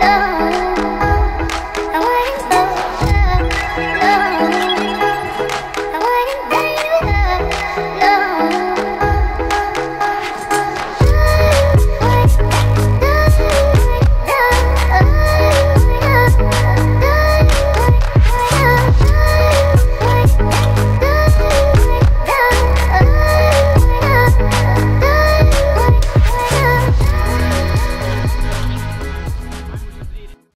love.